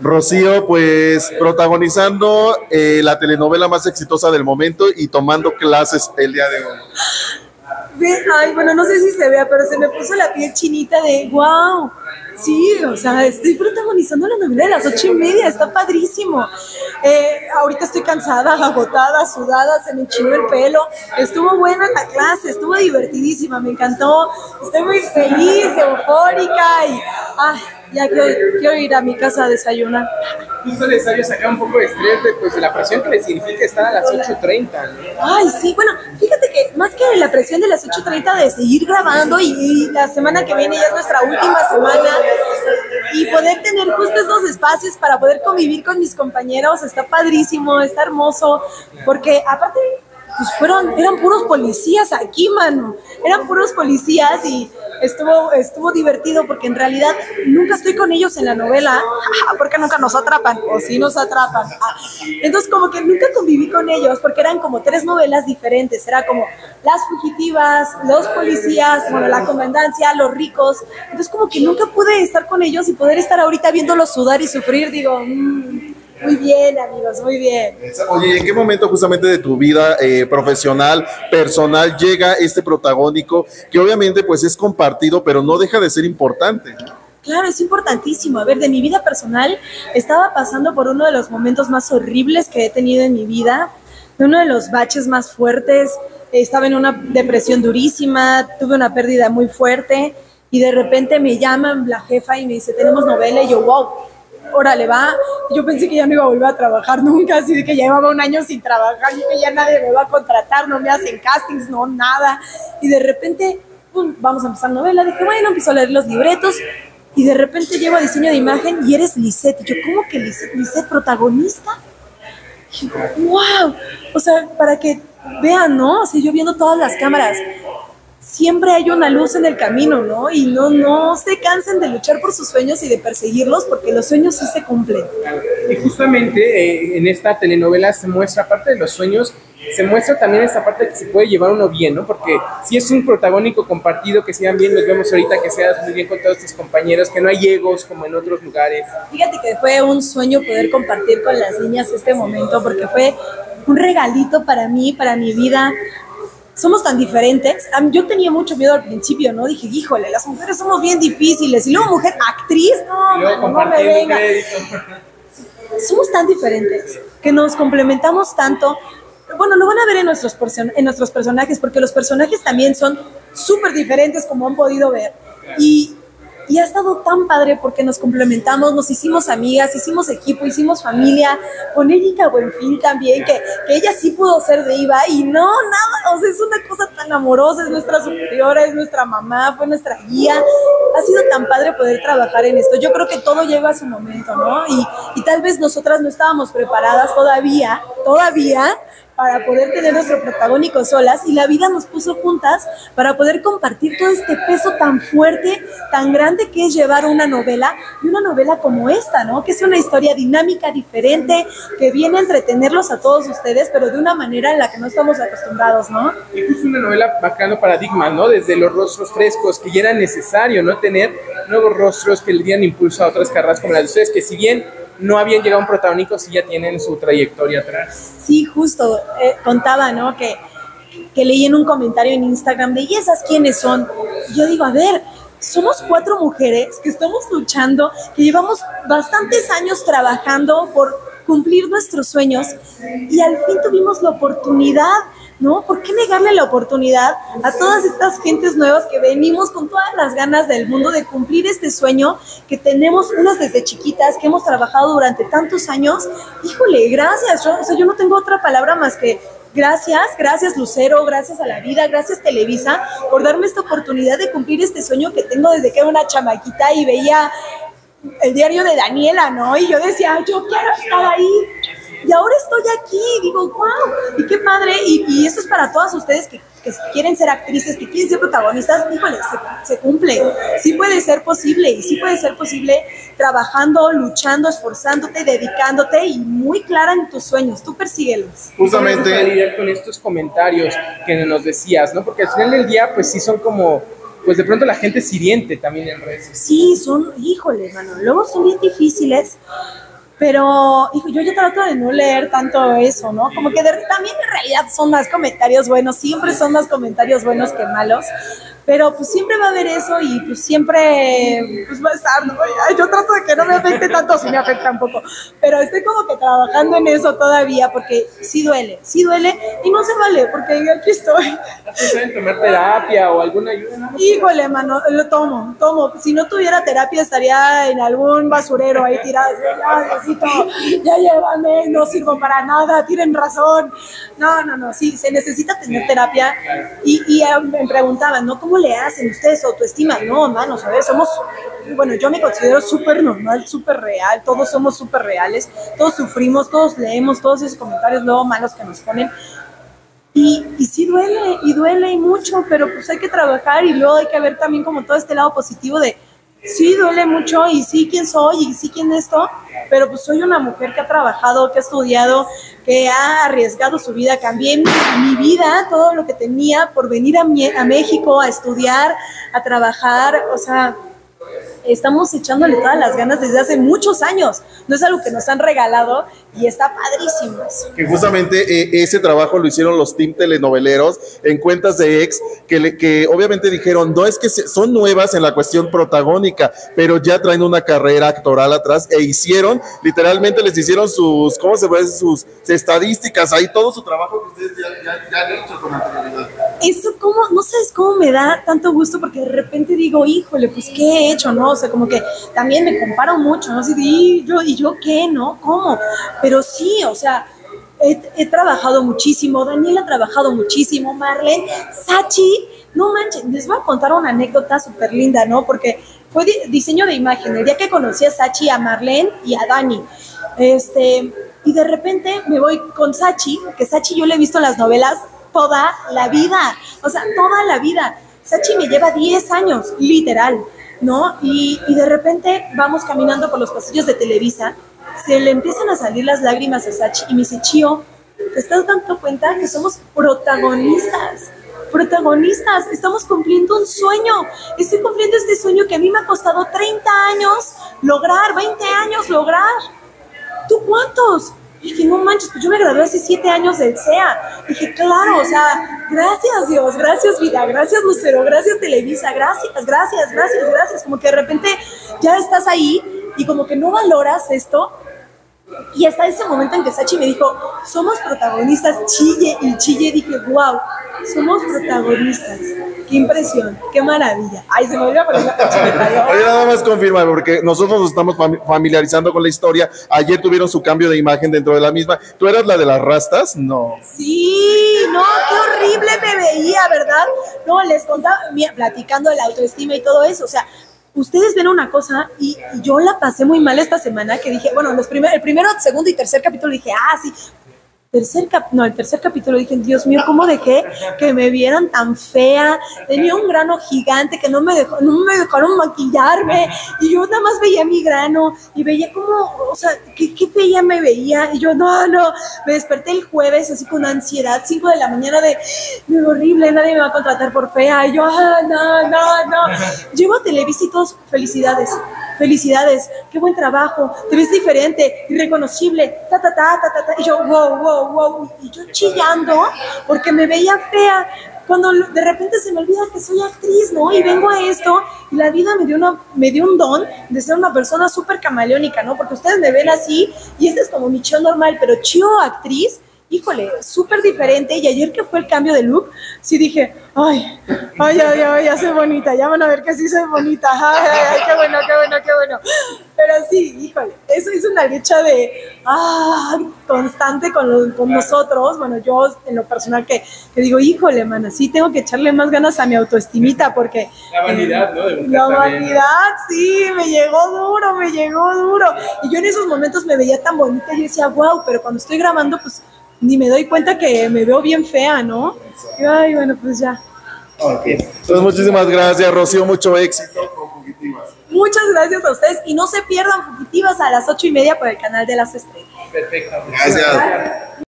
Rocío, pues protagonizando eh, la telenovela más exitosa del momento y tomando clases el día de hoy. Ay, bueno, no sé si se vea, pero se me puso la piel chinita de wow. Sí, o sea, estoy protagonizando la novela de las ocho y media, está padrísimo. Eh, ahorita estoy cansada, agotada, sudada, se me enchinó el pelo. Estuvo buena la clase, estuvo divertidísima, me encantó. Estoy muy feliz, eufórica y ay, ya quiero, quiero ir a mi casa a desayunar. Justo necesario sacar un poco de estrés de, pues, de la presión que le significa estar a las 8.30. ¿no? Ay, sí, bueno, fíjate más que la presión de las 8.30 de seguir grabando y, y la semana que viene ya es nuestra última semana y poder tener justo esos espacios para poder convivir con mis compañeros está padrísimo, está hermoso, porque aparte pues fueron, eran puros policías aquí, mano, eran puros policías y estuvo, estuvo divertido porque en realidad nunca estoy con ellos en la novela, porque nunca nos atrapan, o sí nos atrapan. Entonces como que nunca conviví con ellos porque eran como tres novelas diferentes, era como las fugitivas, los policías, bueno, la comandancia, los ricos, entonces como que nunca pude estar con ellos y poder estar ahorita viéndolos sudar y sufrir, digo, mm, muy bien amigos, muy bien. Oye, ¿en qué momento justamente de tu vida eh, profesional, personal, llega este protagónico que obviamente pues es compartido, pero no deja de ser importante? Claro, es importantísimo. A ver, de mi vida personal, estaba pasando por uno de los momentos más horribles que he tenido en mi vida, de uno de los baches más fuertes. Estaba en una depresión durísima, tuve una pérdida muy fuerte y de repente me llaman la jefa y me dice, tenemos novela y yo, wow, órale, va. Yo pensé que ya no iba a volver a trabajar nunca, así de que ya llevaba un año sin trabajar y que ya nadie me va a contratar, no me hacen castings, no, nada. Y de repente, pum, vamos a empezar novela. Dije, bueno, empiezo a leer los libretos y de repente llego a diseño de imagen y eres Lisette. Y yo, ¿cómo que Lisette? ¿Lisette protagonista? Y yo, wow. O sea, para que vean, ¿no? O sea, yo viendo todas las cámaras. Siempre hay una luz en el camino, ¿no? Y no, no se cansen de luchar por sus sueños y de perseguirlos porque los sueños sí se cumplen. Y justamente eh, en esta telenovela se muestra, aparte de los sueños, se muestra también esta parte que se puede llevar uno bien, ¿no? Porque si es un protagónico compartido, que sean bien, los vemos ahorita, que seas muy bien con todos tus compañeros, que no hay egos como en otros lugares. Fíjate que fue un sueño poder compartir con las niñas este momento porque fue un regalito para mí, para mi vida. Somos tan diferentes. Yo tenía mucho miedo al principio, ¿no? Dije, híjole, las mujeres somos bien difíciles. Y luego mujer actriz, no, luego no me venga. Somos tan diferentes que nos complementamos tanto. Bueno, lo van a ver en nuestros, en nuestros personajes, porque los personajes también son súper diferentes, como han podido ver. Y, y ha estado tan padre porque nos complementamos, nos hicimos amigas, hicimos equipo, hicimos familia. Con Erika Buenfil también, que, que ella sí pudo ser de IVA y no, nada, o sea, es una cosa tan amorosa, es nuestra superiora, es nuestra mamá, fue nuestra guía. Ha sido tan padre poder trabajar en esto. Yo creo que todo llega a su momento, ¿no? Y, y tal vez nosotras no estábamos preparadas todavía, todavía, para poder tener nuestro protagónico solas y la vida nos puso juntas para poder compartir todo este peso tan fuerte, tan grande que es llevar una novela y una novela como esta, ¿no? Que es una historia dinámica, diferente, que viene a entretenerlos a todos ustedes, pero de una manera en la que no estamos acostumbrados, ¿no? Justo una novela marcando paradigmas, ¿no? Desde los rostros frescos, que ya era necesario, ¿no? Tener nuevos rostros que le dieran impulso a otras carreras como las de ustedes, que si bien no habían llegado a un protagónico, sí ya tienen su trayectoria atrás. Sí, justo, eh, contaba, ¿no? Que, que leí en un comentario en Instagram de, ¿y esas quiénes son? Yo digo, a ver, somos cuatro mujeres que estamos luchando, que llevamos bastantes años trabajando por cumplir nuestros sueños y al fin tuvimos la oportunidad, ¿no? ¿Por qué negarle la oportunidad a todas estas gentes nuevas que venimos con todas las ganas del mundo de cumplir este sueño que tenemos unas desde chiquitas, que hemos trabajado durante tantos años? Híjole, gracias. Yo, o sea, yo no tengo otra palabra más que Gracias, gracias Lucero, gracias a la vida, gracias Televisa por darme esta oportunidad de cumplir este sueño que tengo desde que era una chamaquita y veía el diario de Daniela, ¿no? Y yo decía, yo quiero estar ahí. Y ahora estoy aquí, digo, wow, y qué padre. Y, y esto es para todas ustedes que, que quieren ser actrices, que quieren ser protagonistas, híjole, se, se cumple. Sí puede ser posible, y sí puede ser posible trabajando, luchando, esforzándote, dedicándote y muy clara en tus sueños. Tú persíguelos. Justamente- ¿Cómo para lidiar con estos comentarios que nos decías, ¿no? Porque al final del día, pues sí son como pues de pronto la gente es hiriente también en redes. Sí, son, híjole, mano, luego son bien difíciles, pero hijo, yo ya trato de no leer tanto eso, ¿no? Como que también en realidad son más comentarios buenos, siempre son más comentarios buenos que malos, pero pues siempre va a haber eso y pues siempre pues va a estar, ¿no? Yo trato de que no me afecte tanto, si me afecta un poco, pero estoy como que trabajando en eso todavía porque sí duele, sí duele y no se vale porque aquí estoy. ¿Saben tomar terapia o alguna ayuda? Híjole, mano, lo tomo, tomo. Si no tuviera terapia estaría en algún basurero ahí tirado. Ya, Diosito, ya llévame, no sirvo para nada, tienen razón. No, no, no, sí, se necesita tener terapia. Y, y eh, me preguntaban, ¿no? ¿Cómo le hacen ustedes autoestima? No, manos, a ver, somos, bueno, yo me considero súper normal, súper real, todos somos súper reales, todos sufrimos, todos leemos todos esos comentarios luego malos que nos ponen. Y, y sí duele, y duele y mucho, pero pues hay que trabajar y luego hay que ver también como todo este lado positivo de, sí duele mucho y sí quién soy y sí quién esto, pero pues soy una mujer que ha trabajado, que ha estudiado, que ha arriesgado su vida, cambié mi, vida, todo lo que tenía por venir a, a México a estudiar, a trabajar, o sea, estamos echándole todas las ganas desde hace muchos años, no es algo que nos han regalado y está padrísimo eso. Que justamente eh, ese trabajo lo hicieron los team telenoveleros en cuentas de ex, que, le- que obviamente dijeron, no es que se- son nuevas en la cuestión protagónica, pero ya traen una carrera actoral atrás e hicieron, literalmente les hicieron sus, ¿cómo se puede decir? Sus estadísticas, ahí todo su trabajo que ustedes ya, ya- ya han hecho con anterioridad. Eso como, no sabes cómo me da tanto gusto porque de repente digo, híjole, pues qué he hecho, ¿no? O sea, como que también me comparo mucho, ¿no? Así ¿y yo, ¿y yo qué, no? ¿Cómo? Pero sí, o sea, he, he trabajado muchísimo, Daniel ha trabajado muchísimo, Marlene, Sachi, no manches, les voy a contar una anécdota súper linda, ¿no? Porque fue di- diseño de imagen, el día que conocí a Sachi, a Marlene y a Dani, este, y de repente me voy con Sachi, que Sachi yo le he visto en las novelas toda la vida, o sea, toda la vida. Sachi me lleva 10 años, literal, ¿no? Y, de repente vamos caminando por los pasillos de Televisa, se le empiezan a salir las lágrimas a Sachi y me dice, Chío, ¿te estás dando cuenta que somos protagonistas? Protagonistas, estamos cumpliendo un sueño. Estoy cumpliendo este sueño que a mí me ha costado 30 años lograr, 20 años lograr. ¿Tú cuántos? Dije, no manches, pues yo me gradué hace siete años del CEA. Dije, claro, o sea, gracias Dios, gracias vida, gracias Lucero, gracias Televisa, gracias, gracias, gracias, gracias. Como que de repente ya estás ahí y como que no valoras esto. Y hasta ese momento en que Sachi me dijo, somos protagonistas, chille y chille, dije, wow, somos protagonistas. Qué impresión, qué maravilla. Ay, se me la cachetera. Oye, nada más confirma, porque nosotros nos estamos fami- familiarizando con la historia. Ayer tuvieron su cambio de imagen dentro de la misma. ¿Tú eras la de las rastas? No. Sí, no, qué horrible me veía, ¿verdad? No, les contaba, mira, platicando de la autoestima y todo eso, o sea, ustedes ven una cosa y, y yo la pasé muy mal esta semana, que dije, bueno, los primer, el primero, segundo y tercer capítulo dije, ah, sí, tercer cap no, el tercer capítulo dije, Dios mío, ¿cómo dejé que me vieran tan fea? Tenía un grano gigante que no me dejó, no me dejaron maquillarme y yo nada más veía mi grano y veía como, o sea, qué, qué fea me veía y yo, no, no, me desperté el jueves así con ansiedad, 5 de la mañana de, horrible, nadie me va a contratar por fea y yo, ah, no, no, no. Llego a Televisa y todos, felicidades, felicidades, qué buen trabajo, te ves diferente, irreconocible, ta, ta, ta, ta, ta, ta. Y yo, wow, wow, wow. Y yo chillando porque me veía fea. Cuando de repente se me olvida que soy actriz, ¿no? Y vengo a esto y la vida me dio, una, me dio un don de ser una persona súper camaleónica, ¿no? Porque ustedes me ven así y este es como mi Chio normal, pero Chio actriz, híjole, súper diferente. Y ayer que fue el cambio de look, sí dije, ay, ay, ay, ay, ya soy bonita, ya van a ver que sí soy bonita. Ay, ay, ay, qué bueno, qué bueno, qué bueno. Pero sí, híjole, eso es una lucha de, ah, constante con, los- con nosotros. Bueno, yo en lo personal que, que digo, híjole, mana, sí tengo que echarle más ganas a mi autoestimita porque... La vanidad, ¿no? De buscar La ¿no? vanidad, sí, me llegó duro, me llegó duro. Y yo en esos momentos me veía tan bonita y decía, wow, pero cuando estoy grabando, pues ni me doy cuenta que me veo bien fea, ¿no? Y, ay, bueno, pues ya. Entonces, muchísimas gracias, Rocío. Mucho éxito con Fugitivas. Muchas gracias a ustedes y no se pierdan Fugitivas a las ocho y media por el canal de las estrellas. Perfecto. Gracias.